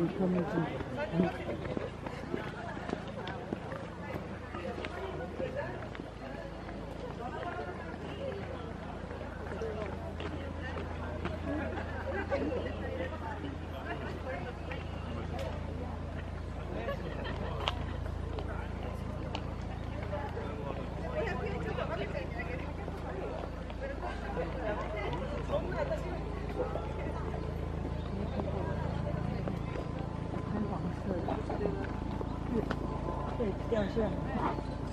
你看那只，掉下来。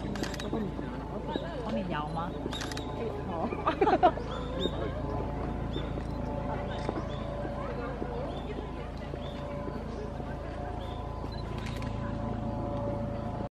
这个你好吗？好。